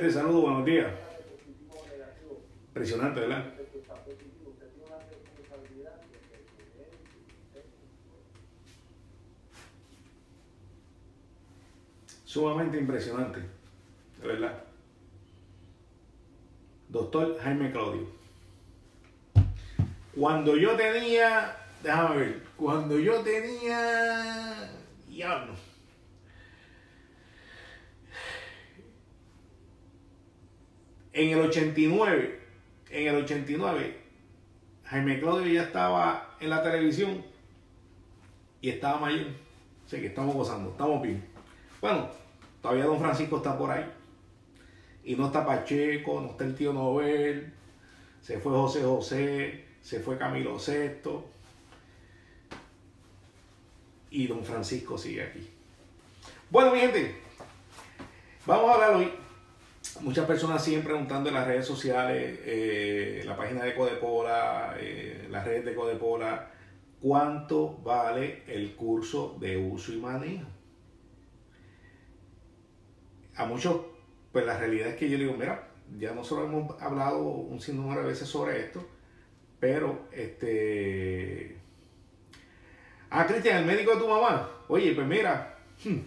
gente, saludos, buenos días. Impresionante, ¿verdad? Sumamente impresionante, de verdad. Doctor Jaime Claudio. Cuando yo tenía, déjame ver, cuando yo tenía, diablo. En el 89, en el 89, Jaime Claudio ya estaba en la televisión y estaba mayor. Sé que estamos gozando, estamos bien. Bueno, todavía don Francisco está por ahí. Y no está Pacheco, no está el tío Nobel. Se fue José José, se fue Camilo Sexto. Y don Francisco sigue aquí. Bueno, mi gente, vamos a hablar hoy. Muchas personas siguen preguntando en las redes sociales, eh, la página de Codepola, eh, las redes de Codepola, cuánto vale el curso de uso y manejo a muchos, pues la realidad es que yo le digo, mira, ya nosotros hemos hablado un sinnúmero de veces sobre esto, pero este... Ah, Cristian, el médico de tu mamá. Oye, pues mira, hmm,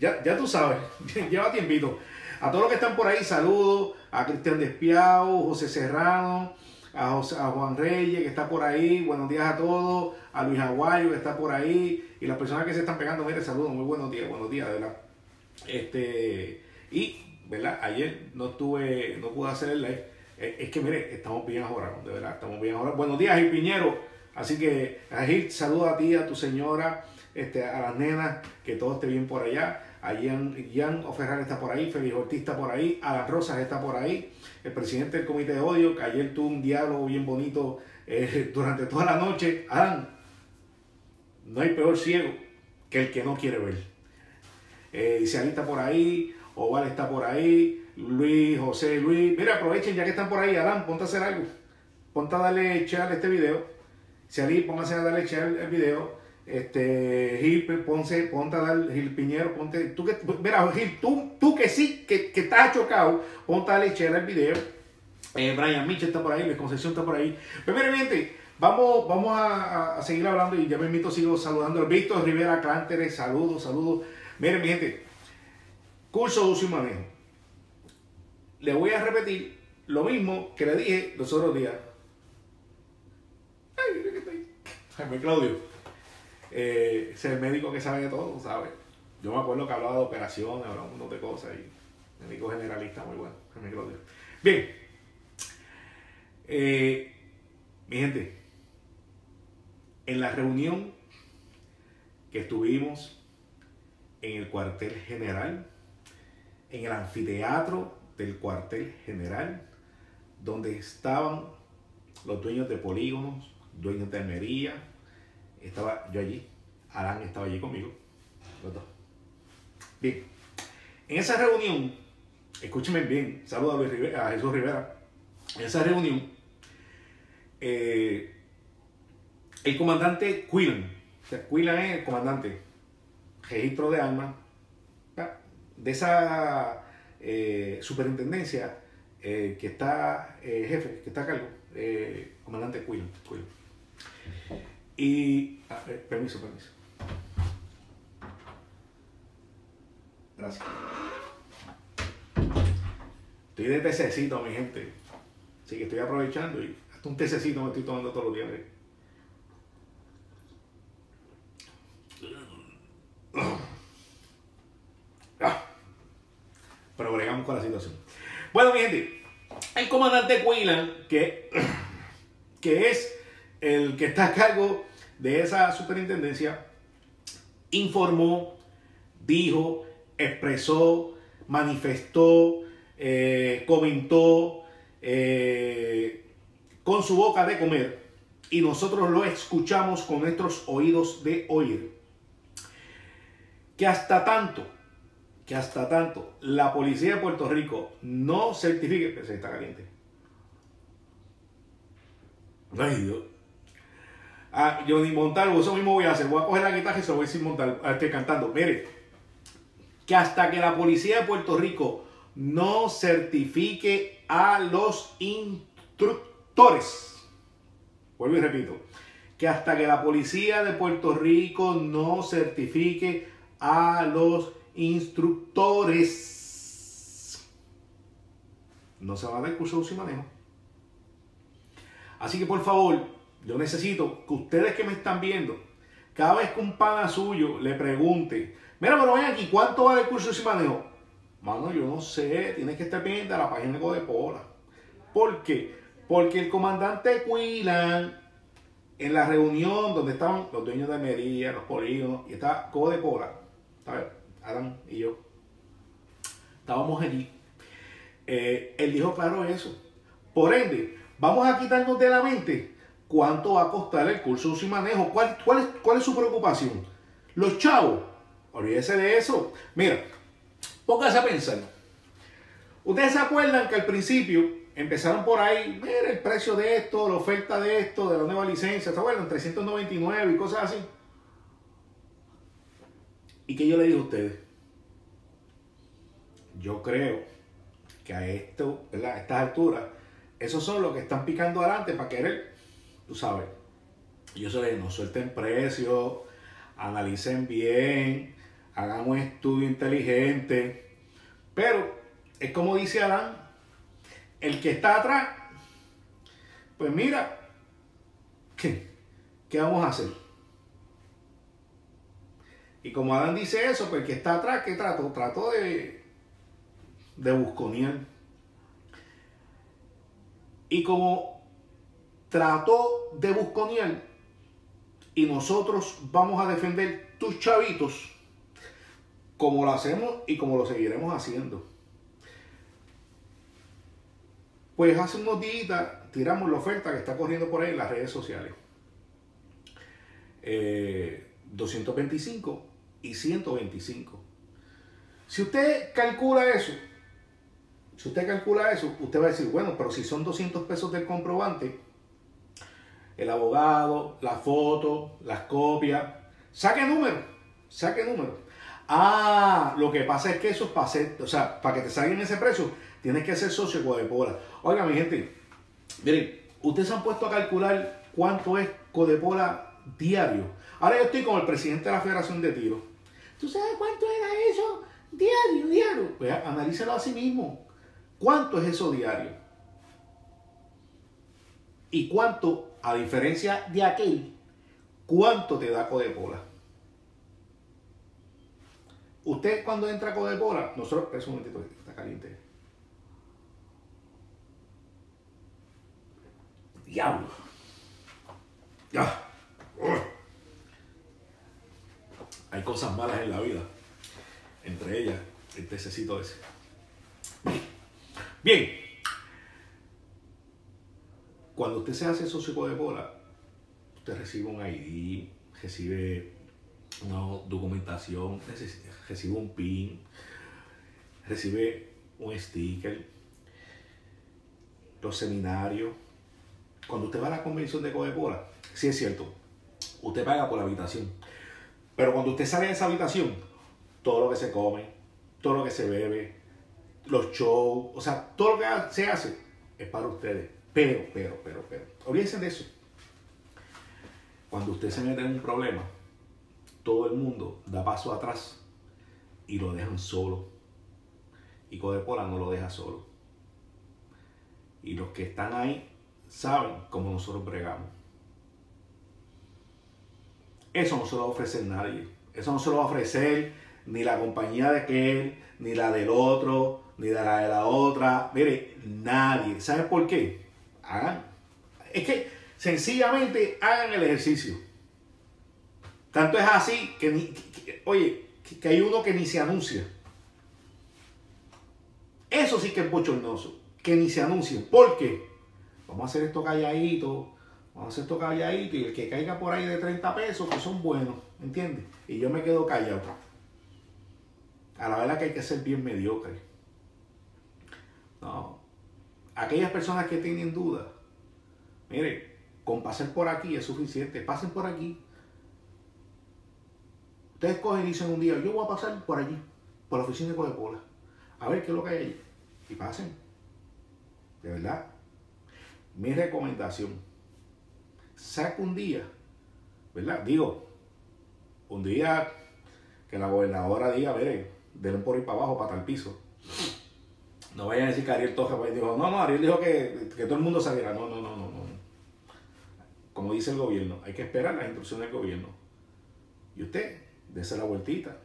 ya, ya tú sabes, lleva tiempito. A todos los que están por ahí, saludos. A Cristian Despiao, José Serrano, a, José- a Juan Reyes, que está por ahí. Buenos días a todos. A Luis Aguayo, que está por ahí. Y las personas que se están pegando, mire, saludos. Muy buenos días, buenos días, verdad. Este, y, ¿verdad? Ayer no tuve, no pude hacer el live. Eh, Es que, mire, estamos bien ahora, de verdad, estamos bien ahora. Buenos días, Gil Piñero. Así que, Gil, saluda a ti, a tu señora, este, a las nenas, que todo esté bien por allá. A Ian, Ian Oferral está por ahí, Félix Ortiz está por ahí, Alan Rosas está por ahí, el presidente del comité de odio, que ayer tuvo un diálogo bien bonito eh, durante toda la noche. Alan, no hay peor ciego que el que no quiere ver. Eh, Isiali está por ahí, Oval está por ahí, Luis, José, Luis. Mira, aprovechen ya que están por ahí, Adán, ponte a hacer algo. Ponte a darle share a este video. Isiali, póngase a darle share al video. Este, Gil, ponce, ponte a dar, Gil Piñero, ponte, tú que, mira, Gil, tú, tú que sí, que, que estás chocado, ponte a darle share al video. Eh, Brian Mitchell está por ahí, Luis Concepción está por ahí. Pero miren, mi gente, vamos, vamos a, a- seguir hablando y ya me invito, sigo saludando. Víctor Rivera Cánteres, saludos, saludos. Miren, mi gente, curso de uso y manejo. Le voy a repetir lo mismo que le dije los otros días. Ay, mira que está ahí. Jaime Claudio. Eh, es el médico que sabe de todo, ¿sabe? Yo me acuerdo que hablaba de operaciones, hablaba un montón de cosas y médico generalista muy bueno. Bien. Eh, mi gente, en la reunión que estuvimos en el cuartel general, en el anfiteatro del cuartel general, donde estaban los dueños de polígonos, dueños de Almería, estaba yo allí, Alan estaba allí conmigo, los dos. Bien, en esa reunión, escúchenme bien, saludo a, Luis Rivera- a Jesús Rivera, en esa reunión, eh, el comandante Quillan, o sea, Quillan es el comandante, registro de armas, de esa eh, superintendencia eh, que está, jefe, que está a cargo, comandante Quillan. Y, ah, eh, permiso, permiso. Gracias. Estoy de tececito, mi gente. Así que estoy aprovechando y hasta un tececito me estoy tomando todos los días. ¿eh? Ah. Pero bregamos con la situación. Bueno, mi gente, el comandante Quillan, que, que es el que está a cargo de esa superintendencia, informó, dijo, expresó, manifestó, eh, comentó eh, con su boca de comer y nosotros lo escuchamos con nuestros oídos de oír. Que hasta tanto, que hasta tanto la policía de Puerto Rico no certifique, que se está caliente. Ay, Dios. Ah, yo ni Montalvo, eso mismo voy a hacer. Voy a coger la guitarra y se lo voy a decir Montalvo, este, cantando. Mire, que hasta que la policía de Puerto Rico no certifique a los instructores, vuelvo y repito, que hasta que la policía de Puerto Rico no certifique a los instructores, no se va a dar curso de uso manejo. Así que por favor, yo necesito que ustedes que me están viendo, cada vez que un pana suyo le pregunte, mira, pero ven aquí, ¿cuánto vale el curso de manejo? Mano, yo no sé, tienes que estar pendiente a la página de Codepola. ¿Por qué? Porque el comandante Quilan, en la reunión donde estaban los dueños de Mería, los polígonos, y está Codepola, Adam y yo, estábamos allí. Eh, él dijo claro eso. Por ende, vamos a quitarnos de la mente cuánto va a costar el curso de manejo. ¿Cuál, es, ¿Cuál es su preocupación? Los chavos, olvídese de eso. Mira, póngase a pensar. Ustedes se acuerdan que al principio empezaron por ahí, mira el precio de esto, la oferta de esto, de la nueva licencia, ¿se acuerdan? 399 y cosas así. ¿Y qué yo le digo a ustedes? Yo creo que a, esto, a estas alturas, esos son los que están picando adelante para querer, tú sabes. Yo sé, no suelten precios, analicen bien, hagan un estudio inteligente. Pero es como dice Adán, el que está atrás, pues mira, ¿qué, ¿qué vamos a hacer? Y como Adán dice eso, pues el que está atrás, ¿qué trato? Trato de, de busconear. Y como trató de busconear, y nosotros vamos a defender tus chavitos, como lo hacemos y como lo seguiremos haciendo. Pues hace unos días tiramos la oferta que está corriendo por ahí en las redes sociales. 225 eh, y 125. Si usted calcula eso, si usted calcula eso, usted va a decir, bueno, pero si son 200 pesos del comprobante, el abogado, la foto, las copias, saque número, saque número. Ah, lo que pasa es que eso es para hacer, o sea, para que te salgan ese precio, tienes que ser socio de Codepola. Oiga, mi gente, miren, ustedes se han puesto a calcular cuánto es Codepola diario. Ahora yo estoy con el presidente de la Federación de Tiro. ¿Tú sabes cuánto era eso? Diario, diario. Pues analícelo a sí mismo. ¿Cuánto es eso diario? ¿Y cuánto, a diferencia de aquel, cuánto te da Codepola? Usted cuando entra a Codepora, nosotros, es un momentito, está caliente. Diablo. Ya. Hay cosas malas en la vida. Entre ellas, el tececito ese. Bien. Cuando usted se hace socio de bola, usted recibe un ID, recibe una documentación, recibe un pin, recibe un sticker, los seminarios. Cuando usted va a la convención de Codepola, sí es cierto, usted paga por la habitación. Pero cuando usted sale de esa habitación, todo lo que se come, todo lo que se bebe, los shows, o sea, todo lo que se hace es para ustedes. Pero, pero, pero, pero, olvídense de eso. Cuando usted se mete en un problema, todo el mundo da paso atrás y lo dejan solo. Y Codepola no lo deja solo. Y los que están ahí saben cómo nosotros bregamos. Eso no se lo va a ofrecer nadie. Eso no se lo va a ofrecer ni la compañía de aquel, ni la del otro, ni de la de la otra. Mire, nadie. ¿Saben por qué? Hagan. Es que sencillamente hagan el ejercicio. Tanto es así que, ni, oye, que, hay uno que ni se anuncia. Eso sí que es bochornoso, que ni se anuncie. ¿Por qué? Vamos a hacer esto calladito, vamos a hacer esto calladito y el que caiga por ahí de 30 pesos, que son buenos, ¿entiendes? Y yo me quedo callado. A la verdad que hay que ser bien mediocre. No. Aquellas personas que tienen dudas, mire, Con pasar por aquí es suficiente. Pasen por aquí. Ustedes cogen y dicen un día, yo voy a pasar por allí, por la oficina de Codepola, a ver qué es lo que hay allí. Y pasen. De verdad. Mi recomendación. Saca un día, ¿verdad? Digo, un día que la gobernadora diga, ver, denle por ir para abajo, para tal piso. No vayan a decir que Ariel Toja dijo, no, no, Ariel dijo que, que todo el mundo saliera. No, no, no, no, no. Como dice el gobierno, hay que esperar las instrucciones del gobierno. Y usted, dése la vueltita.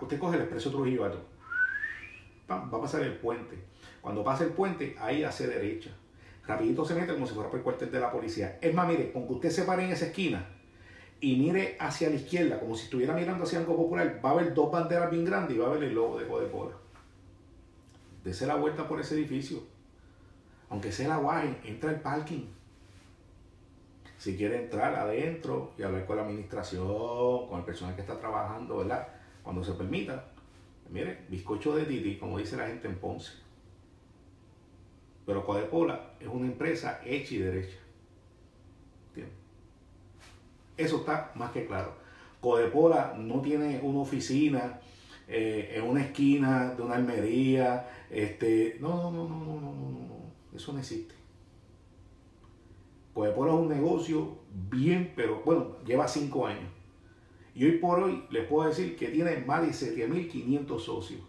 Usted coge el expreso Trujillo va a pasar el puente. Cuando pase el puente, ahí hace derecha. Rapidito se mete como si fuera por el cuartel de la policía. Es más, mire, con que usted se pare en esa esquina y mire hacia la izquierda, como si estuviera mirando hacia Banco Popular, va a ver dos banderas bien grandes y va a ver el logo de Codepola. Dese la vuelta por ese edificio. Aunque sea la guay, entra al parking. Si quiere entrar adentro y hablar con la administración, con el personal que está trabajando, ¿verdad? Cuando se permita. Mire, bizcocho de Didi, como dice la gente en Ponce. Pero Codepola es una empresa hecha y derecha. Eso está más que claro. Codepola no tiene una oficina eh, en una esquina de una almería. Este, no, no, no, no, no, no, no, no eso no existe. Pues Coca-Cola es un negocio bien, pero bueno, lleva cinco años. Y hoy por hoy les puedo decir que tiene más de 7.500 socios.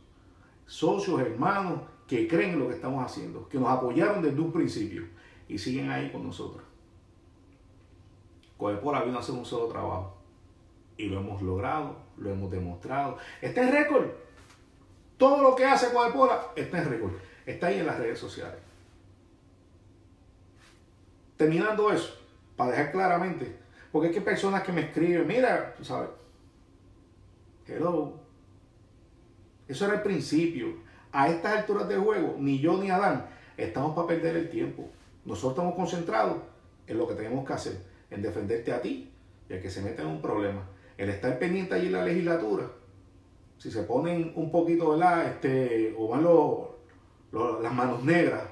Socios, hermanos, que creen en lo que estamos haciendo, que nos apoyaron desde un principio y siguen ahí con nosotros. Coca-Cola vino a hacer un solo trabajo y lo hemos logrado, lo hemos demostrado. Está en récord. Todo lo que hace Codepola está en récord. Está ahí en las redes sociales. Terminando eso, para dejar claramente, porque es que hay personas que me escriben, mira, tú sabes, hello. Eso era el principio. A estas alturas del juego, ni yo ni Adán estamos para perder el tiempo. Nosotros estamos concentrados en lo que tenemos que hacer, en defenderte a ti y a que se meta en un problema. El estar pendiente allí en la legislatura, si se ponen un poquito, ¿verdad? Este, o van las manos negras,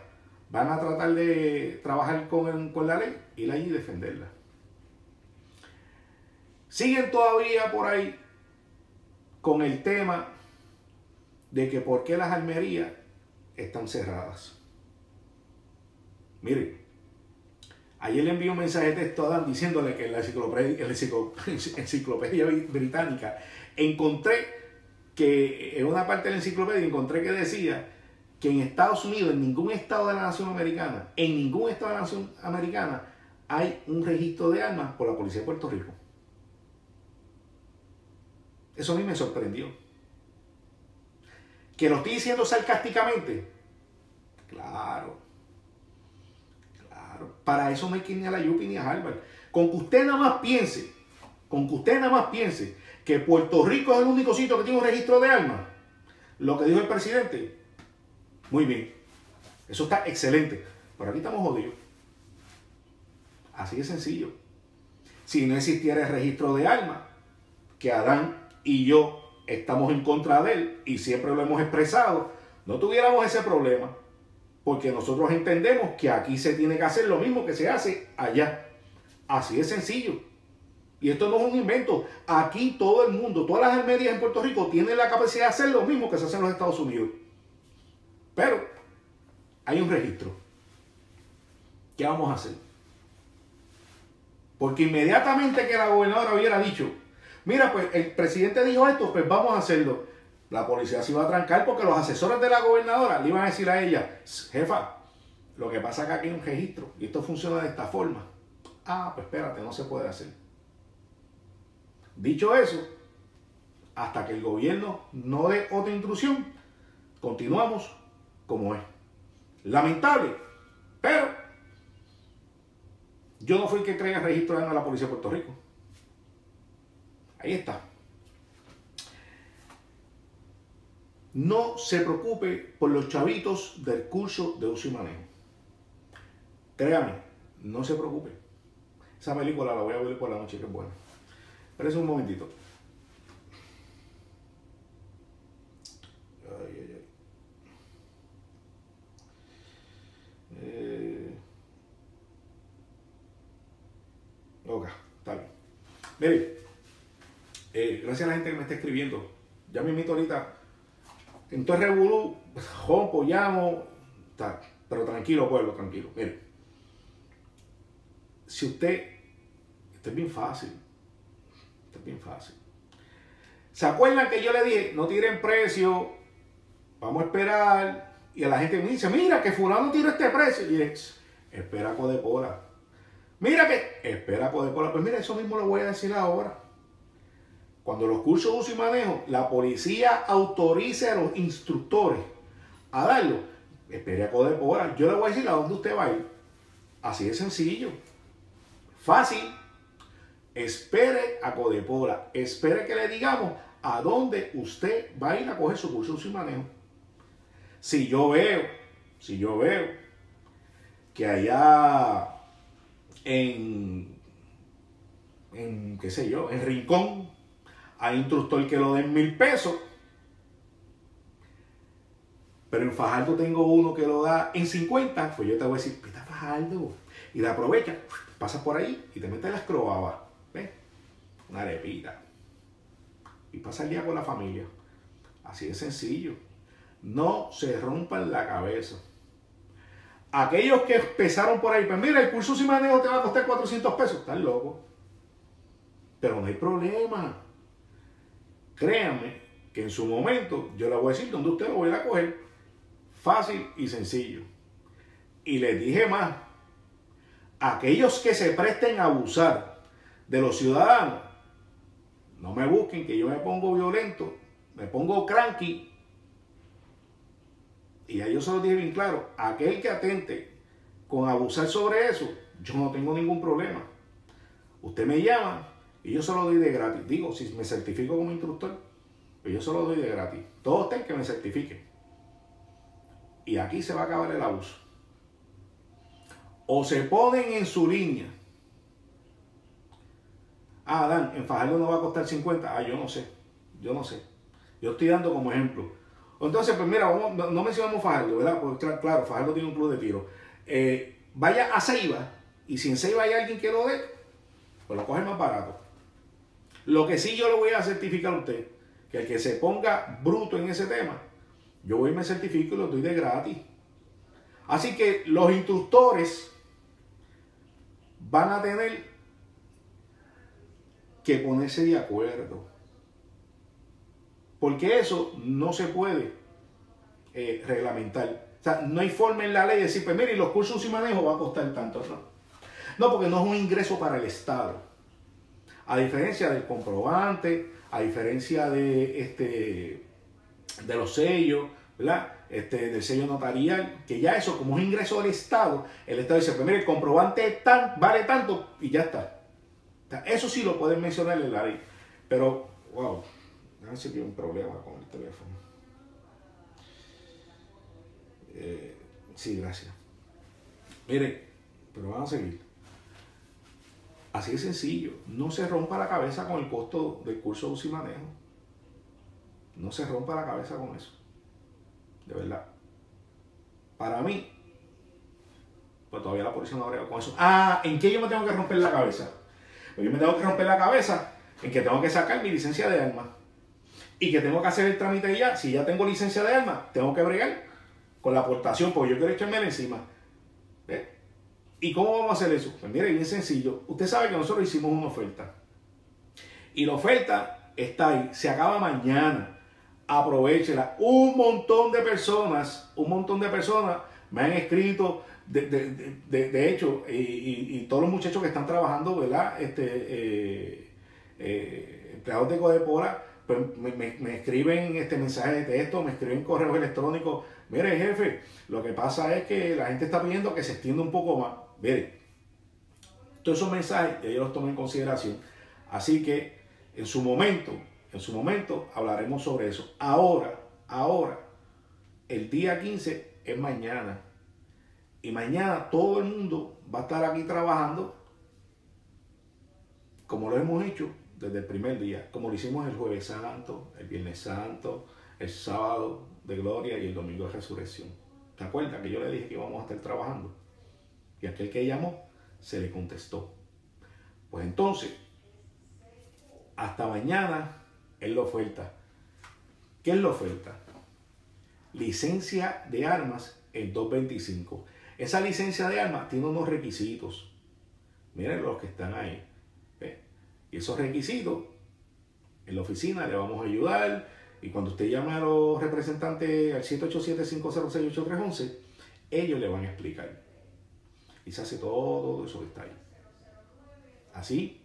van a tratar de trabajar con, con la ley, ir allí y defenderla. Siguen todavía por ahí con el tema de que por qué las almerías están cerradas. Miren, ayer le envié un mensaje de texto a Dan diciéndole que en la enciclopedia británica encontré que en una parte de la enciclopedia encontré que decía que en Estados Unidos, en ningún estado de la nación americana, en ningún estado de la nación americana hay un registro de armas por la policía de Puerto Rico. Eso a mí me sorprendió. ¿Que lo estoy diciendo sarcásticamente? Claro. Para eso no hay que ir ni a la Yupi ni a Harvard. Con que usted nada más piense, con que usted nada más piense que Puerto Rico es el único sitio que tiene un registro de armas, lo que dijo el presidente, muy bien. Eso está excelente. Pero aquí estamos jodidos. Así de sencillo. Si no existiera el registro de armas, que Adán y yo estamos en contra de él y siempre lo hemos expresado, no tuviéramos ese problema. Porque nosotros entendemos que aquí se tiene que hacer lo mismo que se hace allá. Así de sencillo. Y esto no es un invento. Aquí todo el mundo, todas las almerías en Puerto Rico tienen la capacidad de hacer lo mismo que se hace en los Estados Unidos. Pero hay un registro. ¿Qué vamos a hacer? Porque inmediatamente que la gobernadora hubiera dicho, Mira, pues el presidente dijo esto, pues vamos a hacerlo. La policía se iba a trancar porque los asesores de la gobernadora le iban a decir a ella, jefa, lo que pasa es que aquí hay un registro y esto funciona de esta forma. Ah, pues espérate, no se puede hacer. Dicho eso, hasta que el gobierno no dé otra intrusión, continuamos como es. Lamentable, pero yo no fui el que creé el registro de la policía de Puerto Rico. Ahí está. no se preocupe por los chavitos del curso de uso y manejo. Créame, no se preocupe. Esa película la voy a ver por la noche, que es buena. Pero un momentito. Ay, ay, ay. Eh... Ok, está bien. Mire, eh, gracias a la gente que me está escribiendo. Ya me invito ahorita entonces, Revolú, rompo, llamo, pero tranquilo, pueblo, tranquilo. Mire, si usted, esto es bien fácil, esto es bien fácil. ¿Se acuerdan que yo le dije, no tiren precio, vamos a esperar? Y a la gente me dice, mira que fulano tira este precio. Y es, espera Codepola. Mira que, espera Codepola. Pues mira, eso mismo lo voy a decir ahora. Cuando los cursos de uso y manejo, la policía autorice a los instructores a darlo, espere a Codepola. Yo le voy a decir a dónde usted va a ir. Así de sencillo. Fácil. Espere a Codepola. Espere que le digamos a dónde usted va a ir a coger su curso de uso y manejo. Si yo veo, si yo veo que allá en, en qué sé yo, en Rincón, hay instructor que lo den mil pesos, pero en Fajardo tengo uno que lo da en 50, pues yo te voy a decir, pita Fajardo, y la aprovecha, pasas por ahí y te metes las croabas, ¿ves? Una arepita. Y pasa el día con la familia. Así de sencillo. No se rompan la cabeza. Aquellos que empezaron por ahí, pues mira, el curso sin manejo te va a costar 400 pesos, están locos. Pero no hay problema. Créanme que en su momento yo le voy a decir dónde usted lo voy a coger. Fácil y sencillo. Y les dije más, aquellos que se presten a abusar de los ciudadanos, no me busquen que yo me pongo violento, me pongo cranky. Y a ellos se lo dije bien claro, aquel que atente con abusar sobre eso, yo no tengo ningún problema. Usted me llama y yo se lo doy de gratis. Digo, si me certifico como instructor, pues yo se lo doy de gratis. Todo usted que me certifique. Y aquí se va a acabar el abuso. O se ponen en su línea. Ah, Dan, en Fajardo no va a costar 50. Ah, yo no sé. Yo no sé. Yo estoy dando como ejemplo. Entonces, pues mira, no, mencionamos Fajardo, ¿verdad? Porque claro, Fajardo tiene un club de tiro. Eh, vaya a Ceiba y si en Ceiba hay alguien que lo dé, pues lo coge más barato. Lo que sí yo le voy a certificar a usted, que el que se ponga bruto en ese tema, yo voy y me certifico y lo doy de gratis. Así que los instructores van a tener que ponerse de acuerdo. Porque eso no se puede eh, reglamentar. O sea, no hay forma en la ley de decir, pues mire, los cursos y manejo va a costar tanto. No. no, porque no es un ingreso para el Estado. A diferencia del comprobante, a diferencia de, este, de los sellos, ¿verdad? Este, del sello notarial, que ya eso, como es ingreso del Estado, el Estado dice, pues mire, el comprobante tan, vale tanto y ya está. eso sí lo pueden mencionar en la ley. Pero, wow, a ver si un problema con el teléfono. Eh, sí, gracias. Mire, pero vamos a seguir. Así de sencillo. No se rompa la cabeza con el costo del curso de uso y manejo. No se rompa la cabeza con eso. De verdad. Para mí, pues todavía la policía no ha con eso. Ah, ¿en qué yo me tengo que romper la cabeza? Pues yo me tengo que romper la cabeza en que tengo que sacar mi licencia de arma. Y que tengo que hacer el trámite ya. Si ya tengo licencia de arma, tengo que bregar con la aportación, porque yo quiero echarme encima. ¿Y cómo vamos a hacer eso? Pues mire, bien sencillo. Usted sabe que nosotros hicimos una oferta. Y la oferta está ahí. Se acaba mañana. Aprovechela. Un montón de personas, un montón de personas me han escrito. De, hecho, y, todos los muchachos que están trabajando, ¿verdad? Este, eh, eh, empleados de Codepora, pues me, escriben este mensaje de texto, me escriben correos electrónicos. Mire, jefe, lo que pasa es que la gente está pidiendo que se extienda un poco más. Mire, todos esos mensajes yo los tomo en consideración. Así que en su momento, en su momento hablaremos sobre eso. Ahora, ahora, el día 15 es mañana. Y mañana todo el mundo va a estar aquí trabajando como lo hemos hecho desde el primer día, como lo hicimos el jueves santo, el viernes santo, el sábado de gloria y el domingo de resurrección. ¿Te acuerdas que yo le dije que íbamos a estar trabajando? Y aquel que llamó se le contestó. Pues entonces, hasta mañana es la oferta. ¿Qué es la oferta? Licencia de armas en 225. Esa licencia de armas tiene unos requisitos. Miren los que están ahí. Y esos requisitos, en la oficina le vamos a ayudar. Y cuando usted llame a los representantes al 787-506-8311, ellos le van a explicar. Y se hace todo eso que está ahí. Así,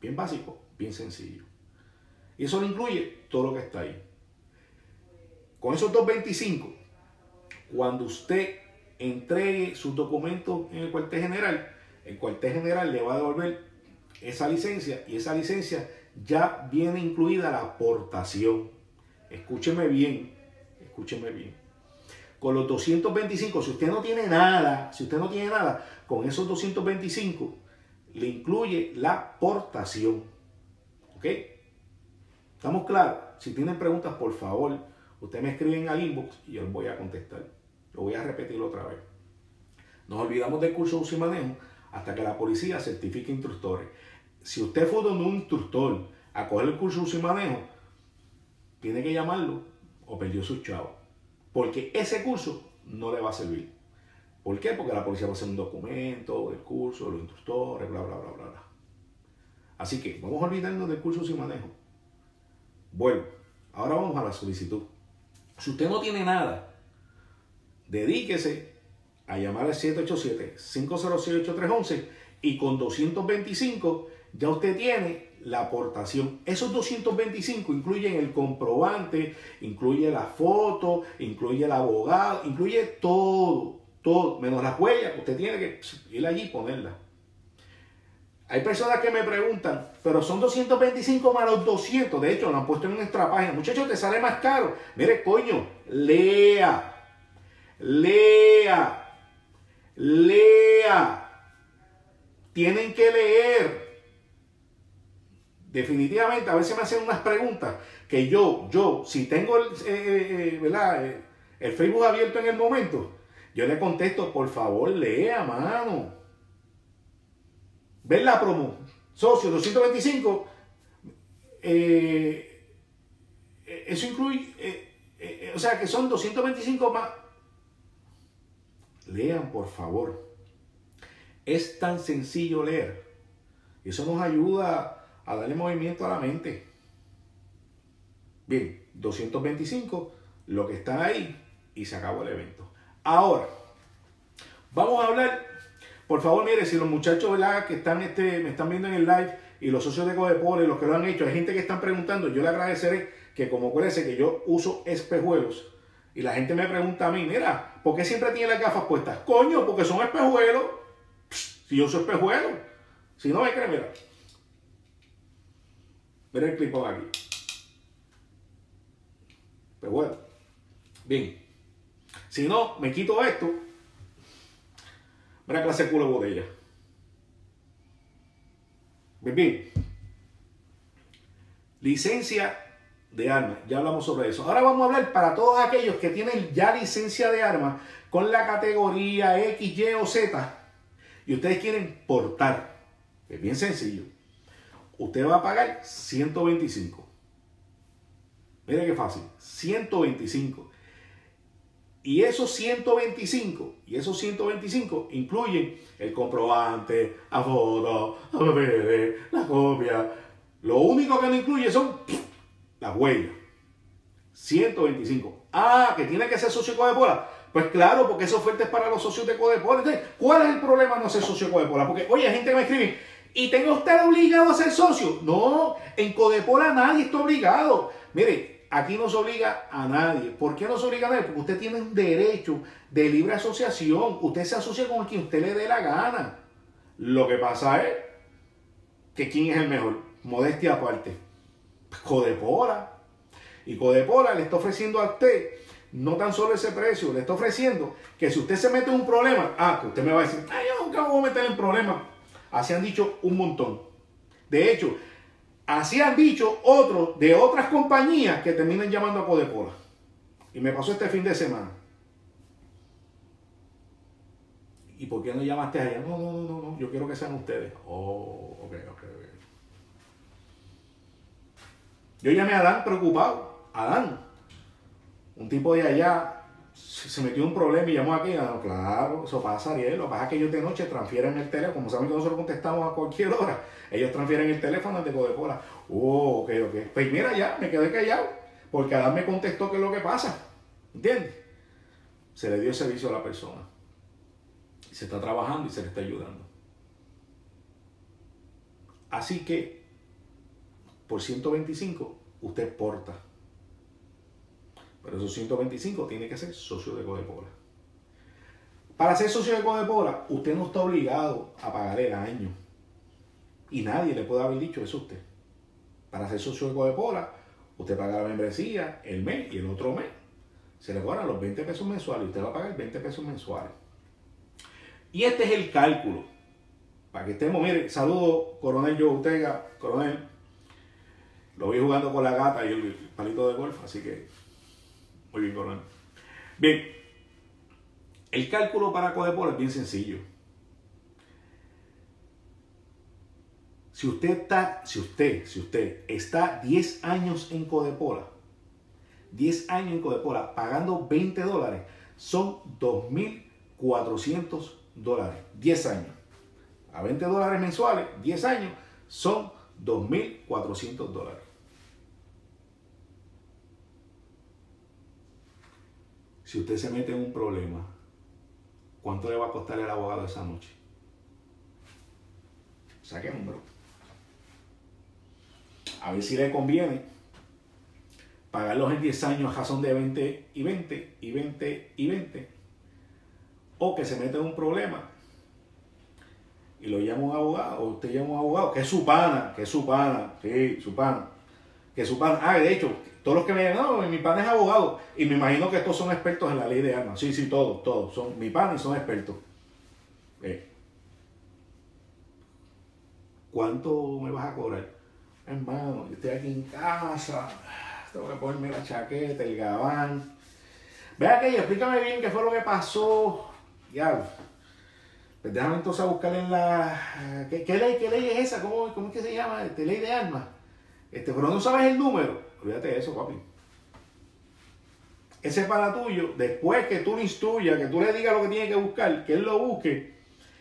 bien básico, bien sencillo. Y eso lo incluye todo lo que está ahí. Con esos 225, cuando usted entregue sus documentos en el cuartel general, el cuartel general le va a devolver esa licencia y esa licencia ya viene incluida la aportación. Escúcheme bien, escúcheme bien. Con los 225, si usted no tiene nada, si usted no tiene nada, con esos 225 le incluye la aportación. ¿Ok? ¿Estamos claros? Si tienen preguntas, por favor, usted me escriben al inbox y yo les voy a contestar. Lo voy a repetir otra vez. Nos olvidamos del curso de uso manejo hasta que la policía certifique instructores. Si usted fue donde un instructor a coger el curso de manejo, tiene que llamarlo o perdió sus chavos. Porque ese curso no le va a servir. ¿Por qué? Porque la policía va a hacer un documento del curso, los instructores, bla, bla, bla, bla, bla. Así que vamos a olvidarnos del curso sin manejo. Vuelvo. Ahora vamos a la solicitud. Si usted no tiene nada, dedíquese a llamar al 787-506-8311 y con 225 ya usted tiene la aportación. Esos 225 incluyen el comprobante, incluye la foto, incluye el abogado, incluye todo, todo, menos las huellas. Usted tiene que ir allí y ponerla. Hay personas que me preguntan, pero son 225 más los 200. De hecho, lo han puesto en nuestra página. Muchachos, te sale más caro. Mire, coño, lea, lea, lea. Tienen que leer. Definitivamente, a veces me hacen unas preguntas que yo, yo, si tengo el, eh, eh, eh, el Facebook abierto en el momento, yo le contesto, por favor, lea, mano. ¿Ven la promo? Socio 225. eso incluye, o sea que son 225 más. Lean, por favor. Es tan sencillo leer. Eso nos ayuda a darle movimiento a la mente. Bien, 225, lo que está ahí y se acabó el evento. Ahora, vamos a hablar, por favor, mire, si los muchachos ¿verdad? que están este, me están viendo en el live y los socios de Codepol y los que lo han hecho, hay gente que están preguntando, yo le agradeceré que como acuérdense que yo uso espejuelos y la gente me pregunta a mí, mira, ¿por qué siempre tiene las gafas puestas? Coño, porque son espejuelos. si yo soy espejuelo. Si no me creen, mira. Mira el clipón aquí. Espejuelo. Bien. Si no, me quito esto. Mira clase culo de botella. Bien, bien. Licencia de armas. Ya hablamos sobre eso. Ahora vamos a hablar para todos aquellos que tienen ya licencia de armas con la categoría X, Y o Z y ustedes quieren portar. Es bien sencillo. Usted va a pagar 125. Mire qué fácil. 125. Y esos 125, y esos 125 incluyen el comprobante, la foto, la copia. Lo único que no incluye son la huella. 125. Ah, que tiene que ser socio de Codepola. Pues claro, porque esa oferta es para los socios de Codepola. ¿cuál es el problema no ser socio de Codepola? Porque, oye, hay gente que me escribe, ¿y tengo usted obligado a ser socio? No, en Codepola nadie está obligado. Mire, aquí no se obliga a nadie. ¿Por qué no se obliga a nadie? Porque usted tiene un derecho de libre asociación. Usted se asocia con quien usted le dé la gana. Lo que pasa es que quién es el mejor. Modestia aparte. Codepola. Y Codepola le está ofreciendo a usted no tan solo ese precio, le está ofreciendo que si usted se mete en un problema, ah, que usted me va a decir, ah, yo nunca me voy a meter en problemas. Así han dicho un montón. De hecho, así han dicho otros de otras compañías que terminan llamando a Codepola. Y me pasó este fin de semana. ¿Y por qué no llamaste a ella? No, no, no, no, yo quiero que sean ustedes. Oh, ok, ok, ok. Yo llamé a Adán preocupado. Adán, un tipo de allá, se metió un problema y llamó aquí. No, claro, eso pasa, Ariel. Lo que pasa es que ellos de noche transfieren el teléfono. Como saben que nosotros contestamos a cualquier hora, ellos transfieren el teléfono de Codepola. Oh, ok, ok. Pues mira, ya, me quedé callado. Porque Adán me contestó qué es lo que pasa. ¿Entiendes? Se le dio servicio a la persona. Se está trabajando y se le está ayudando. Así que, por 125, usted porta. Pero esos 125 tiene que ser socio de Codepola. Para ser socio de Codepola, usted no está obligado a pagar el año. Y nadie le puede haber dicho eso a usted. Para ser socio de Codepola, usted paga la membresía el mes y el otro mes se le cobran los 20 pesos mensuales y usted va a pagar 20 pesos mensuales. Y este es el cálculo. Para que estemos, mire, saludo, coronel Joe Ortega, coronel. Lo vi jugando con la gata y el palito de golf, así que muy bien, coronel. Bien, el cálculo para Codepol es bien sencillo. Si usted está, si usted, si usted está 10 años en Codepola, 10 años en Codepola pagando 20 dólares, son 2.400 dólares. 10 años. A 20 dólares mensuales, 10 años, son 2.400 dólares. Si usted se mete en un problema, ¿cuánto le va a costar el abogado esa noche? Saque número. A ver si le conviene pagarlos en 10 años a razón de 20 y 20 y 20 y 20. O que se mete en un problema y lo llama un abogado, o usted llama un abogado, que es su pana, que es su pana, sí, su pana, que su pana. Ah, de hecho, todos los que me dicen, no, mi pana es abogado, y me imagino que estos son expertos en la ley de armas. Sí, sí, todos, todos, son mi pana y son expertos. Eh. ¿Cuánto me vas a cobrar? Hermano, yo estoy aquí en casa, tengo que ponerme la chaqueta, el gabán. Ve aquello, explícame bien qué fue lo que pasó. Ya, pues déjame entonces a buscar en la. ¿Qué, qué ley, qué ley es esa? ¿Cómo, ¿Cómo, es que se llama? Este, ley de armas. Este, pero no sabes el número. Olvídate de eso, papi. Ese es para tuyo. Después que tú le instruyas, que tú le digas lo que tiene que buscar, que él lo busque,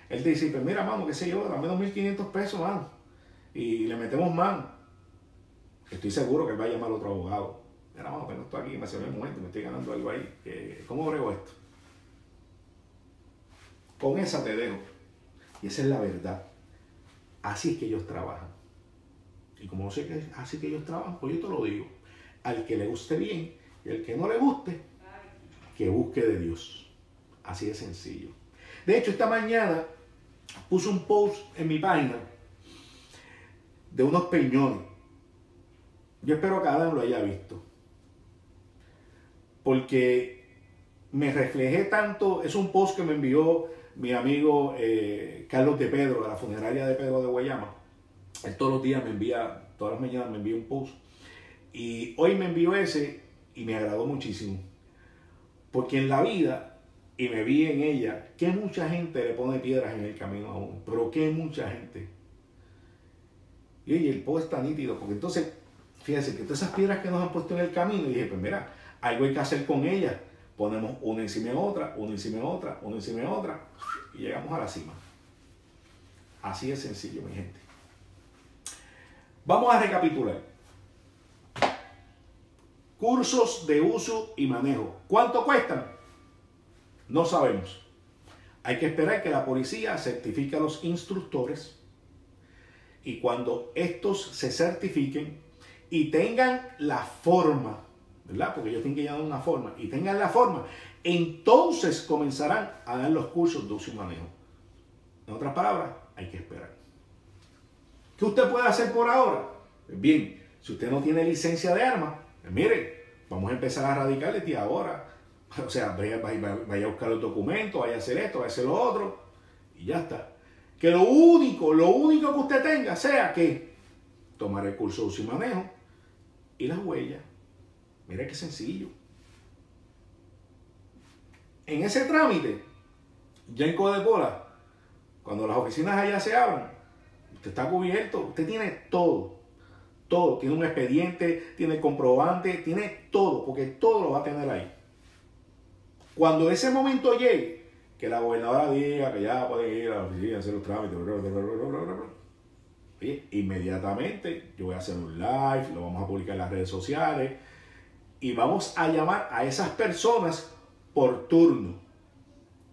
él te dice, pues mira, mano, qué sé yo, dame 2.500 pesos, mano. Y le metemos mano. Estoy seguro que él va a llamar a otro abogado. Mira, mano, pero no estoy aquí, me un momento, me estoy ganando algo ahí. ¿Cómo brego esto? Con esa te dejo. Y esa es la verdad. Así es que ellos trabajan. Y como sé que así que ellos trabajan, pues yo te lo digo. Al que le guste bien y al que no le guste, que busque de Dios. Así de sencillo. De hecho, esta mañana puse un post en mi página de unos peñones. Yo espero que Adam lo haya visto. Porque me reflejé tanto, es un post que me envió mi amigo eh, Carlos de Pedro, de la funeraria de Pedro de Guayama. Él todos los días me envía, todas las mañanas me envía un post. Y hoy me envió ese y me agradó muchísimo. Porque en la vida, y me vi en ella, que mucha gente le pone piedras en el camino a uno. Pero que mucha gente. Y oye, el post está nítido, porque entonces, fíjense que todas esas piedras que nos han puesto en el camino, y dije, pues mira, algo hay que hacer con ellas ponemos una encima de otra, una encima de otra, una encima de otra y llegamos a la cima. Así es sencillo, mi gente. Vamos a recapitular. Cursos de uso y manejo. ¿Cuánto cuestan? No sabemos. Hay que esperar que la policía certifique a los instructores y cuando estos se certifiquen y tengan la forma ¿verdad? Porque ellos tienen que llevar una forma y tengan la forma, entonces comenzarán a dar los cursos de uso y manejo. En otras palabras, hay que esperar. ¿Qué usted puede hacer por ahora? Pues bien, si usted no tiene licencia de arma, pues mire, vamos a empezar a radicarle de ahora. O sea, vaya, vaya, a buscar los documentos, vaya a hacer esto, vaya a hacer lo otro, y ya está. Que lo único, lo único que usted tenga sea que tomar el curso de uso y manejo y las huellas. Mira qué sencillo. En ese trámite, ya en Codepola, cuando las oficinas allá se abran, usted está cubierto, usted tiene todo, todo. Tiene un expediente, tiene comprobante, tiene todo, porque todo lo va a tener ahí. Cuando ese momento llegue, que la gobernadora diga que ya puede ir a la oficina, hacer los trámites, inmediatamente yo voy a hacer un live, lo vamos a publicar en las redes sociales y vamos a llamar a esas personas por turno.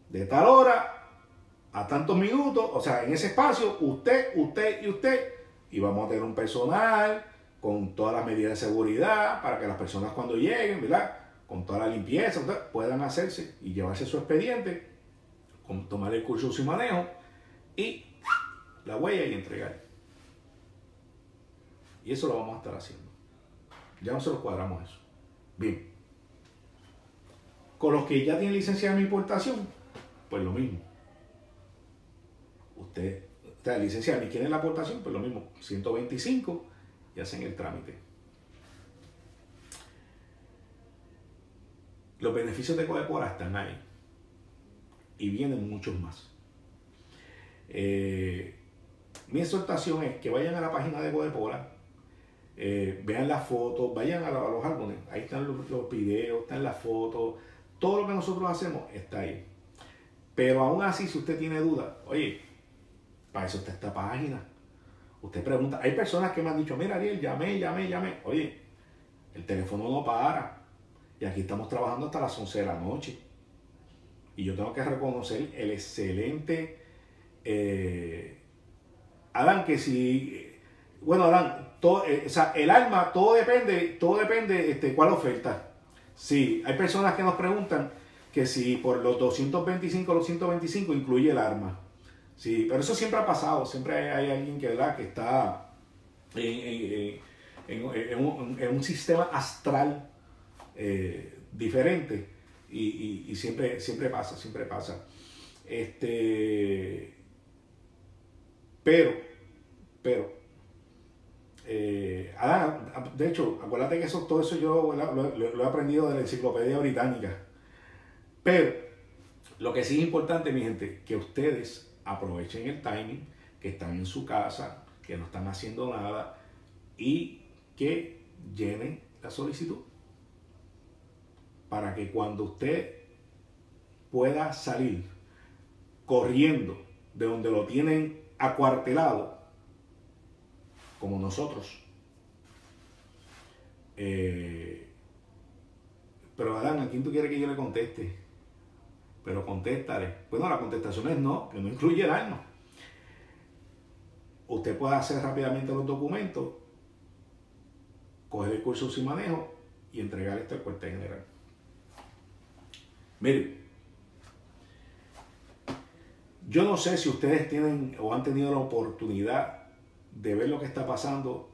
De tal hora a tantos minutos, o sea, en ese espacio, usted, usted y usted, y vamos a tener un personal con todas las medidas de seguridad para que las personas cuando lleguen, ¿verdad? Con toda la limpieza, puedan hacerse y llevarse su expediente, con, tomar el curso de manejo y la huella y entregar. Y eso lo vamos a estar haciendo. Ya nosotros cuadramos eso. Bien. Con los que ya tienen licencia de importación, pues lo mismo. Usted, está licenciado y quieren la aportación, pues lo mismo. 125 y hacen el trámite. Los beneficios de Codepora están ahí. Y vienen muchos más. Eh, mi exhortación es que vayan a la página de Codepora, eh, vean las fotos, vayan a, los álbumes, ahí están los, videos, están las fotos, todo lo que nosotros hacemos está ahí. Pero aún así, si usted tiene dudas, oye, para eso está esta página. Usted pregunta, hay personas que me han dicho, mira Ariel, llamé, llamé, llamé. Oye, el teléfono no para. Y aquí estamos trabajando hasta las 11 de la noche. Y yo tengo que reconocer el excelente... Eh, Adán, que si... Bueno, Adán, eh, el alma, todo depende, todo depende este, cuál oferta. Sí, hay personas que nos preguntan que si por los 225 los 125 incluye el arma. Sí, pero eso siempre ha pasado, siempre hay, alguien que, ¿verdad? que está en, un, sistema astral eh, diferente y, siempre, siempre pasa, siempre pasa. Este, pero, pero, eh, de hecho, acuérdate que eso, todo eso yo lo, he aprendido de la enciclopedia británica. Pero lo que sí es importante, mi gente, que ustedes aprovechen el timing, que están en su casa, que no están haciendo nada y que llenen la solicitud. Para que cuando usted pueda salir corriendo de donde lo tienen acuartelado, como nosotros. Eh, pero Adán, ¿a quién tú quieres que yo le conteste? Pero contéstale. Bueno, la contestación es no, que no incluye el arma. Usted puede hacer rápidamente los documentos, coger el curso sin manejo y entregar esto al cuartel general. Mire, yo no sé si ustedes tienen o han tenido la oportunidad de ver lo que está pasando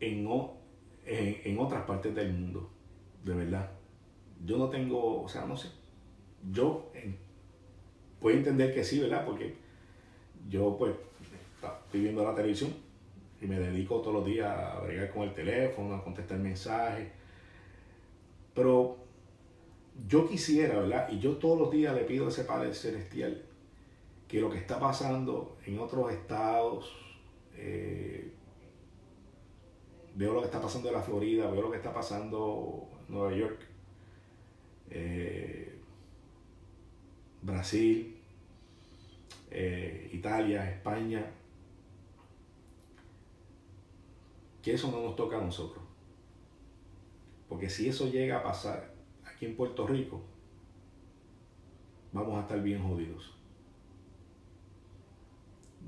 en, en, en otras partes del mundo, de verdad. Yo no tengo, o sea, no sé yo puedo entender que sí, ¿verdad? Porque yo pues estoy viendo la televisión y me dedico todos los días a bregar con el teléfono, a contestar mensajes. Pero yo quisiera, ¿verdad? Y yo todos los días le pido a ese Padre Celestial que lo que está pasando en otros estados, eh, veo lo que está pasando en la Florida, veo lo que está pasando en Nueva York, eh, Brasil, eh, Italia, España, que eso no nos toca a nosotros. Porque si eso llega a pasar aquí en Puerto Rico, vamos a estar bien jodidos.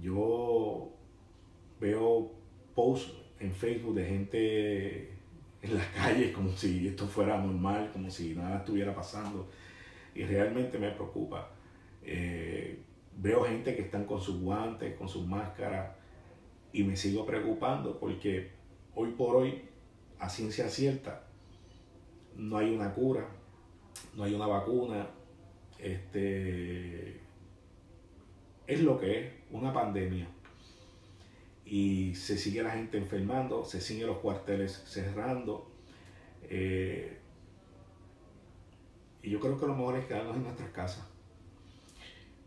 Yo veo posts en Facebook de gente en las calles como si esto fuera normal, como si nada estuviera pasando y realmente me preocupa. Eh, veo gente que están con sus guantes, con sus máscaras y me sigo preocupando porque hoy por hoy, a ciencia cierta, no hay una cura, no hay una vacuna. Este, es lo que es, una pandemia. Y se sigue la gente enfermando, se siguen los cuarteles cerrando. Eh, y yo creo que lo mejor es quedarnos en nuestras casas.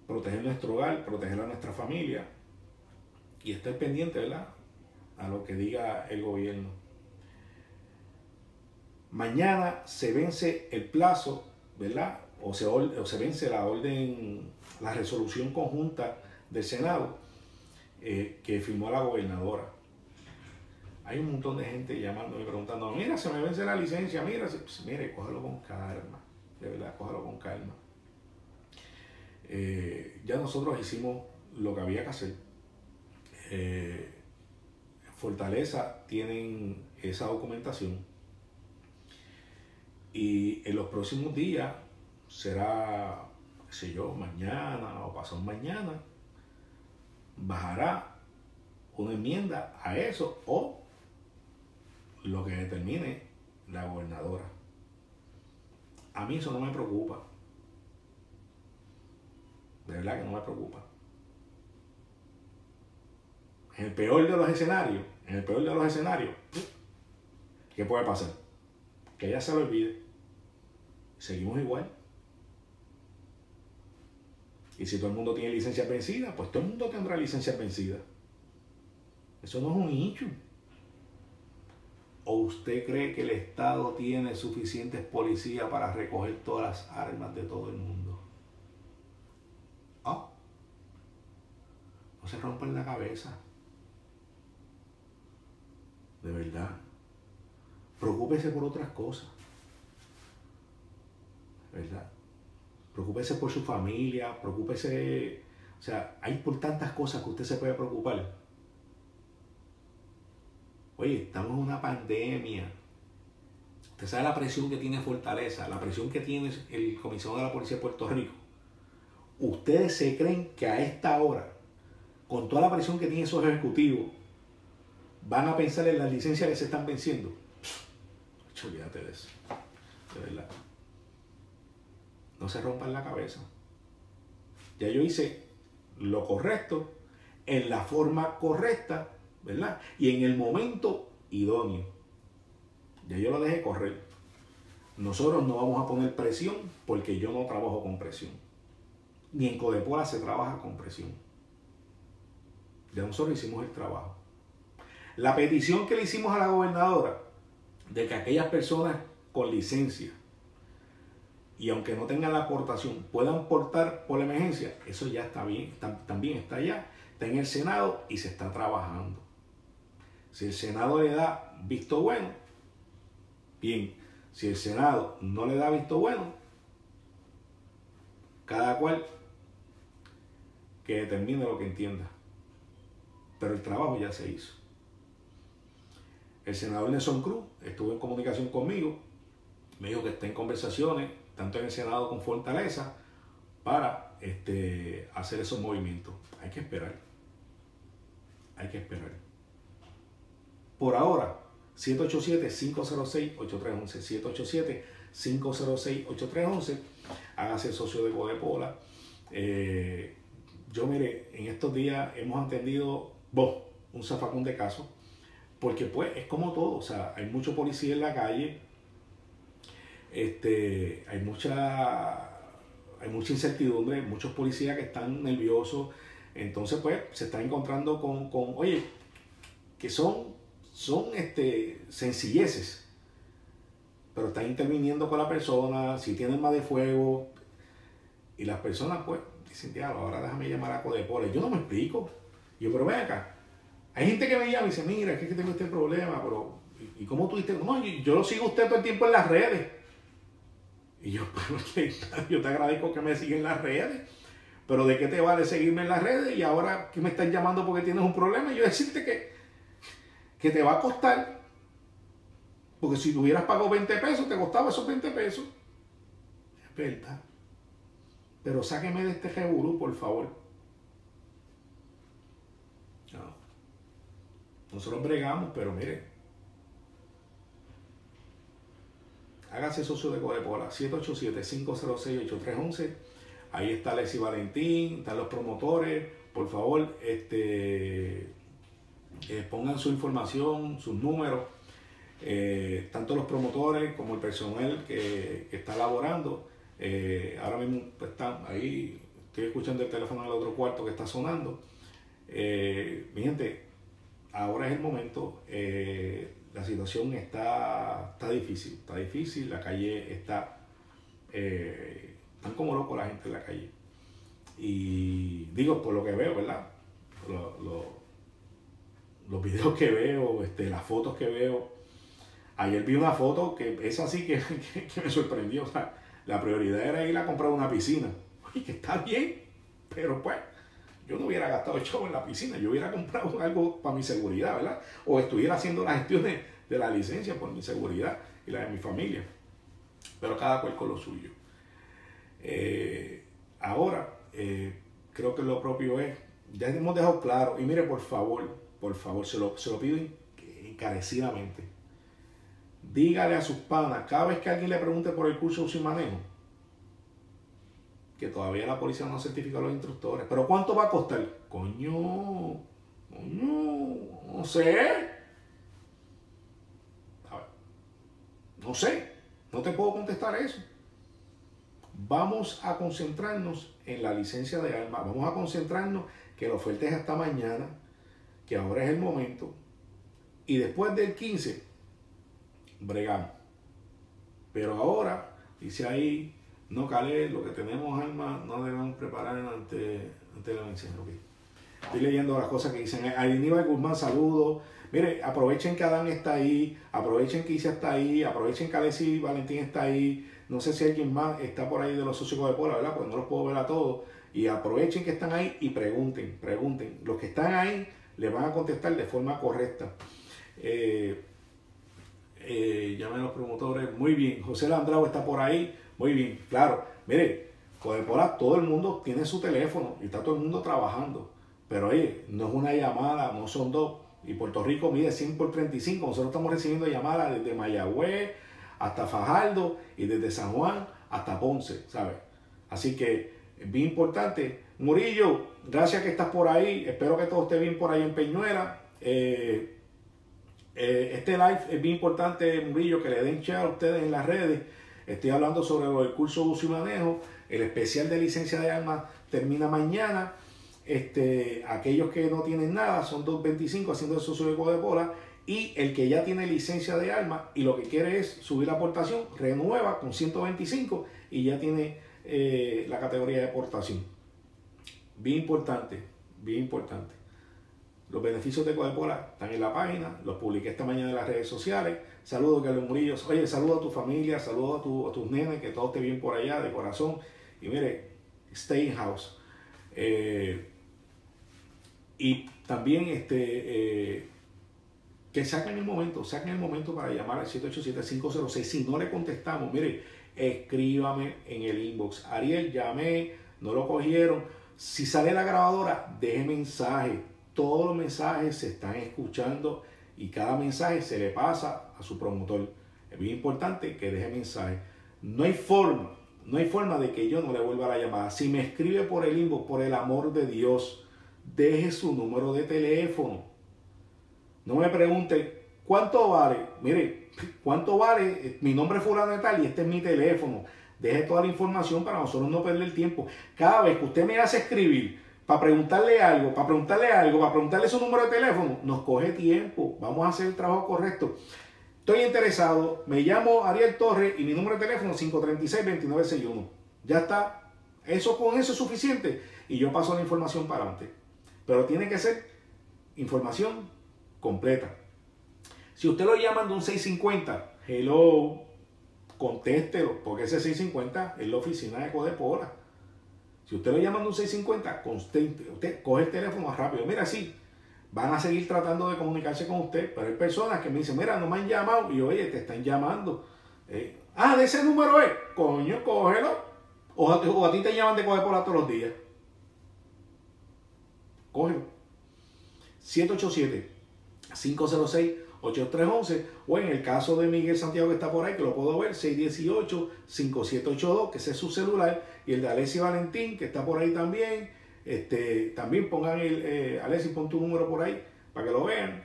Proteger nuestro hogar, proteger a nuestra familia y estar pendiente, ¿verdad? a lo que diga el gobierno. Mañana se vence el plazo, ¿verdad? O se, o se vence la orden, la resolución conjunta del Senado eh, que firmó la gobernadora. Hay un montón de gente llamándome y preguntando, mira, se me vence la licencia, mira, pues, mire, cógelo con calma, de verdad, cógelo con calma. Eh, ya nosotros hicimos lo que había que hacer. Eh, Fortaleza tienen esa documentación y en los próximos días será, qué sé yo, mañana o pasado mañana, bajará una enmienda a eso o lo que determine la gobernadora. A mí eso no me preocupa. De verdad que no me preocupa. En el peor de los escenarios, en el peor de los escenarios, ¿qué puede pasar? Que ella se lo olvide. Seguimos igual. Y si todo el mundo tiene licencia vencida, pues todo el mundo tendrá licencia vencida. Eso no es un hecho. ¿O usted cree que el Estado tiene suficientes policías para recoger todas las armas de todo el mundo? ¿Ah? No se rompen la cabeza. De verdad. Preocúpese por otras cosas. ¿Verdad? Preocúpese por su familia, preocúpese. O sea, hay por tantas cosas que usted se puede preocupar. Oye, estamos en una pandemia. Usted sabe la presión que tiene Fortaleza, la presión que tiene el comisionado de la Policía de Puerto Rico. Ustedes se creen que a esta hora, con toda la presión que tienen esos ejecutivos, van a pensar en las licencias que se están venciendo. Olvídate de eso. De verdad no se rompan la cabeza. Ya yo hice lo correcto, en la forma correcta, ¿verdad? Y en el momento idóneo. Ya yo lo dejé correr. Nosotros no vamos a poner presión porque yo no trabajo con presión. Ni en Codepola se trabaja con presión. Ya nosotros hicimos el trabajo. La petición que le hicimos a la gobernadora de que aquellas personas con licencia y aunque no tengan la aportación, puedan portar por la emergencia, eso ya está bien, también está allá, está en el Senado y se está trabajando. Si el Senado le da visto bueno, bien, si el Senado no le da visto bueno, cada cual que determine lo que entienda. Pero el trabajo ya se hizo. El senador Nelson Cruz estuvo en comunicación conmigo, me dijo que está en conversaciones tanto en el Senado con Fortaleza, para este, hacer esos movimientos. Hay que esperar. Hay que esperar. Por ahora, 787-506-8311. 787-506-8311. Hágase socio de Codepola. Eh, yo, mire, en estos días hemos entendido vos, un zafacón de casos, porque pues es como todo, o sea, hay mucho policía en la calle, este, hay mucha hay mucha incertidumbre, muchos policías que están nerviosos, entonces pues se están encontrando con, oye, que son, son este, sencilleces, pero están interviniendo con la persona, si tienen más de fuego, y las personas pues dicen, diablo, ahora déjame llamar a Codepole, yo no me explico, yo, pero ven acá, hay gente que me llama y dice, mira, es que tengo este problema, pero, ¿y, cómo tú dices? No, yo, lo sigo usted todo el tiempo en las redes, y yo, yo te agradezco que me sigan en las redes, pero ¿de qué te vale seguirme en las redes y ahora que me están llamando porque tienes un problema? Yo decirte que, que te va a costar, porque si hubieras pagado 20 pesos, te costaba esos 20 pesos. Es verdad. Pero sáqueme de este reburú, por favor. No. Nosotros bregamos, pero mire, hágase socio de Codepola, 787-506-8311. Ahí está Alexi Valentín, están los promotores. Por favor, este, eh, pongan su información, sus números. Eh, tanto los promotores como el personal que, está laborando. Eh, ahora mismo están ahí, estoy escuchando el teléfono del otro cuarto que está sonando. mi gente, ahora es el momento. Eh, la situación está, está difícil, está difícil, la calle está, eh, están como locos la gente en la calle. Y digo, por lo que veo, ¿verdad? Los videos que veo, este, las fotos que veo. Ayer vi una foto que es así que, que, me sorprendió. O sea, la prioridad era ir a comprar una piscina. Y que está bien, pero pues yo no hubiera gastado chavo en la piscina, yo hubiera comprado algo para mi seguridad, ¿verdad? O estuviera haciendo las gestiones de la licencia por mi seguridad y la de mi familia. Pero cada cual con lo suyo. Eh, ahora, eh, creo que lo propio es, ya hemos dejado claro, y mire por favor, por favor, se lo, se lo pido encarecidamente. Dígale a sus panas, cada vez que alguien le pregunte por el curso y manejo, que todavía la policía no certifica a los instructores. Pero ¿cuánto va a costar? Coño, coño, no sé. A ver, no sé, no te puedo contestar eso. Vamos a concentrarnos en la licencia de armas, vamos a concentrarnos que la oferta es hasta mañana, que ahora es el momento, y después del 15, bregamos. Pero ahora, dice ahí no cale, lo que tenemos armas no debemos preparar ante, ante la vención. Estoy leyendo las cosas que dicen. A Aníbal Guzmán, saludos. Mire, aprovechen que Adán está ahí, aprovechen que Isa está ahí, aprovechen que Alessi Valentín está ahí. No sé si alguien más está por ahí de los socios de Pola, ¿verdad? Pues no los puedo ver a todos. Y aprovechen que están ahí y pregunten, pregunten. Los que están ahí les van a contestar de forma correcta. Eh, eh, llamen a los promotores. Muy bien. José Landrao está por ahí. Muy bien, claro. Mire, Codepora, todo el mundo tiene su teléfono y está todo el mundo trabajando. Pero oye, no es una llamada, no son dos. Y Puerto Rico mide 100 por 35. Nosotros estamos recibiendo llamadas desde Mayagüez hasta Fajardo y desde San Juan hasta Ponce, ¿sabes? Así que es bien importante. Murillo, gracias que estás por ahí. Espero que todo esté bien por ahí en Peñuela. Eh, eh, este live es bien importante, Murillo, que le den share a ustedes en las redes. Estoy hablando sobre el curso de uso y manejo. El especial de licencia de armas termina mañana. Este, aquellos que no tienen nada son 2.25 haciendo el socio de bola. Y el que ya tiene licencia de armas y lo que quiere es subir la aportación, renueva con 125 y ya tiene eh, la categoría de aportación. Bien importante, bien importante. Los beneficios de Codepola están en la página, los publiqué esta mañana en las redes sociales. Saludos, Carlos Murillo. Oye, saludo a tu familia, saludos a, tus nenes, que todo esté bien por allá, de corazón. Y mire, stay in house. Eh, y también este, eh, que saquen el momento, saquen el momento para llamar al 787-506. Si no le contestamos, mire, escríbame en el inbox. Ariel, llamé, no lo cogieron. Si sale la grabadora, deje mensaje. Todos los mensajes se están escuchando y cada mensaje se le pasa a su promotor. Es bien importante que deje mensaje. No hay forma, no hay forma de que yo no le vuelva la llamada. Si me escribe por el inbox, por el amor de Dios, deje su número de teléfono. No me pregunte, ¿cuánto vale? Mire, ¿cuánto vale? Mi nombre es fulano de tal y este es mi teléfono. Deje toda la información para nosotros no perder el tiempo. Cada vez que usted me hace escribir para preguntarle algo, para preguntarle algo, para preguntarle su número de teléfono, nos coge tiempo. Vamos a hacer el trabajo correcto. Estoy interesado, me llamo Ariel Torres y mi número de teléfono es 536-2961. Ya está. Eso con eso es suficiente y yo paso la información para adelante. Pero tiene que ser información completa. Si usted lo llaman de un 650, hello, contéstelo, porque ese 650 es la oficina de Codepola. Si usted lo llama de un 650, constante, usted coge el teléfono más rápido. Mira, sí, van a seguir tratando de comunicarse con usted, pero hay personas que me dicen, mira, no me han llamado, y oye, te están llamando. Eh, ah, de ese número es, coño, cógelo. O, a ti te llaman de coger por todos los días. Cógelo. 787 506 8311 o en el caso de Miguel Santiago que está por ahí, que lo puedo ver, 618-5782, que ese es su celular, y el de Alessi Valentín, que está por ahí también, este, también pongan el, eh, Alessi, pon tu número por ahí para que lo vean.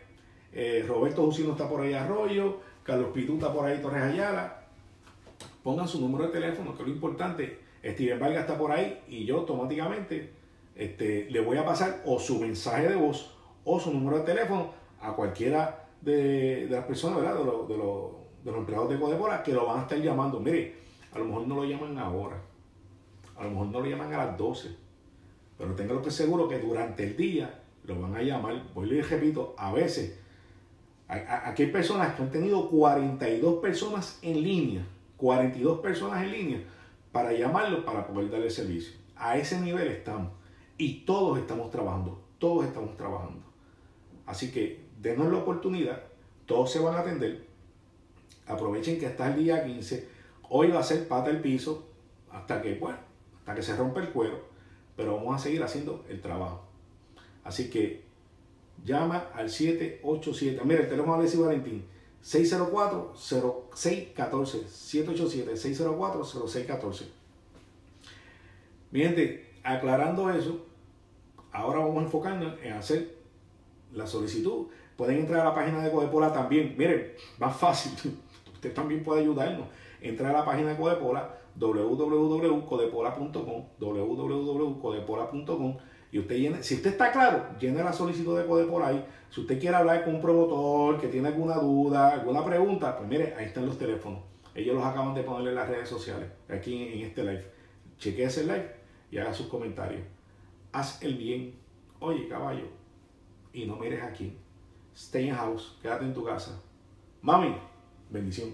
Eh, Roberto Jusino está por ahí Arroyo, Carlos Pitú está por ahí Torres Ayala. Pongan su número de teléfono, que es lo importante. Steven Vargas está por ahí y yo automáticamente este, le voy a pasar o su mensaje de voz o su número de teléfono a cualquiera de, las personas, ¿verdad? De, los, de, los, empleados de Codepora que lo van a estar llamando. Mire, a lo mejor no lo llaman ahora, a lo mejor no lo llaman a las 12, pero téngalo que seguro que durante el día lo van a llamar. Voy y repito, a veces, aquí hay personas que han tenido 42 personas en línea, 42 personas en línea para llamarlos para poder darle servicio. A ese nivel estamos. Y todos estamos trabajando, todos estamos trabajando. Así que denos la oportunidad, todos se van a atender. Aprovechen que está el día 15. Hoy va a ser pata el piso hasta que, bueno, hasta que se rompa el cuero, pero vamos a seguir haciendo el trabajo. Así que llama al 787. Mira, el teléfono de Valentín. 604-0614. 787-604-0614. Mi gente, aclarando eso, ahora vamos a enfocarnos en hacer la solicitud. Pueden entrar a la página de Codepola también. Miren, más fácil. Usted también puede ayudarnos. Entra a la página de Codepola, www.codepola.com, www.codepola.com y usted llene, si usted está claro, llene la solicitud de Codepola ahí. Si usted quiere hablar con un promotor que tiene alguna duda, alguna pregunta, pues mire, ahí están los teléfonos. Ellos los acaban de poner en las redes sociales, aquí en, este live. Chequee ese live y haga sus comentarios. Haz el bien. Oye, caballo, y no mires aquí. Stay in house, quédate en tu casa. Mami, bendición.